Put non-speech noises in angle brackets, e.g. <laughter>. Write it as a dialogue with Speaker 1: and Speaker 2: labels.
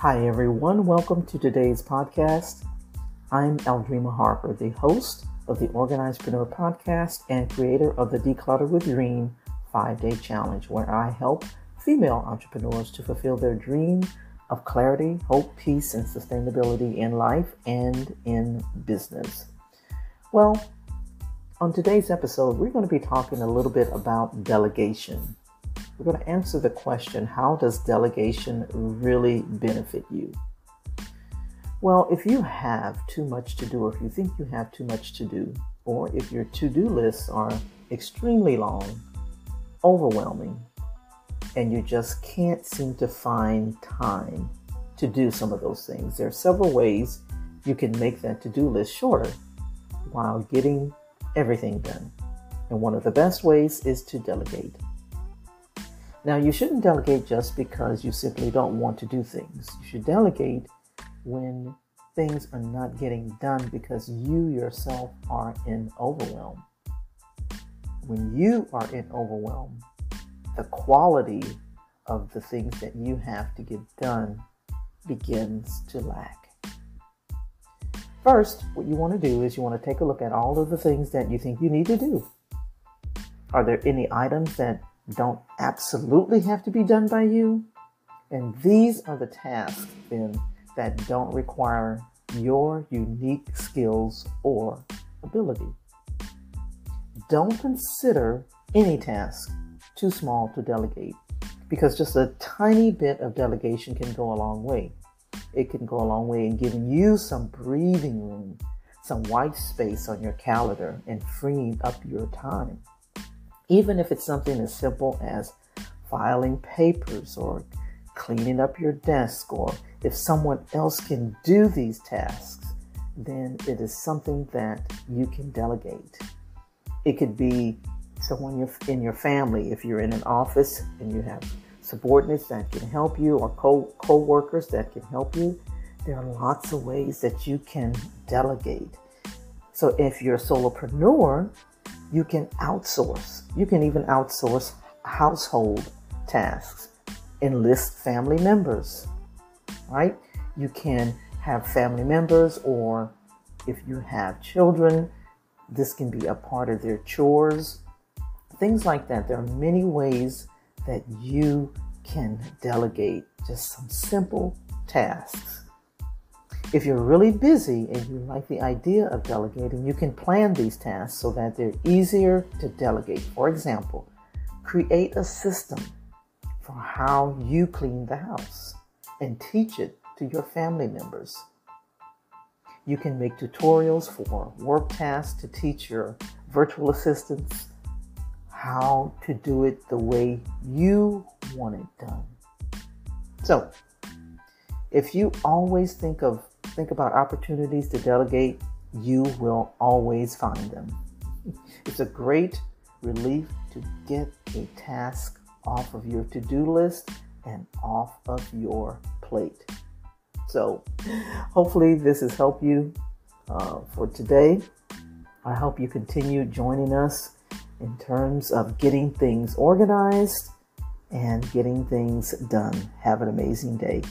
Speaker 1: Hi, everyone. Welcome to today's podcast. I'm Aldreama Harper, the host of the Organizedpreneur podcast and creator of the Declutter with Dream five day challenge, where I help female entrepreneurs to fulfill their dream of clarity, hope, peace, and sustainability in life and in business. Well, on today's episode, we're going to be talking a little bit about delegation. We're going to answer the question how does delegation really benefit you? Well, if you have too much to do, or if you think you have too much to do, or if your to do lists are extremely long, overwhelming, and you just can't seem to find time to do some of those things, there are several ways you can make that to do list shorter while getting everything done. And one of the best ways is to delegate. Now, you shouldn't delegate just because you simply don't want to do things. You should delegate when things are not getting done because you yourself are in overwhelm. When you are in overwhelm, the quality of the things that you have to get done begins to lack. First, what you want to do is you want to take a look at all of the things that you think you need to do. Are there any items that don't absolutely have to be done by you. And these are the tasks then that don't require your unique skills or ability. Don't consider any task too small to delegate because just a tiny bit of delegation can go a long way. It can go a long way in giving you some breathing room, some white space on your calendar, and freeing up your time even if it's something as simple as filing papers or cleaning up your desk, or if someone else can do these tasks, then it is something that you can delegate. It could be someone in your family, if you're in an office and you have subordinates that can help you or co co-workers that can help you. There are lots of ways that you can delegate. So if you're a solopreneur, you can outsource. You can even outsource household tasks, enlist family members, right? You can have family members, or if you have children, this can be a part of their chores, things like that. There are many ways that you can delegate just some simple tasks. If you're really busy and you like the idea of delegating, you can plan these tasks so that they're easier to delegate. For example, create a system for how you clean the house and teach it to your family members. You can make tutorials for work tasks to teach your virtual assistants how to do it the way you want it done. So, if you always think of think about opportunities to delegate, you will always find them. <laughs> It's a great relief to get a task off of your to do list and off of your plate. So, hopefully, this has helped you uh, for today. I hope you continue joining us in terms of getting things organized and getting things done. Have an amazing day.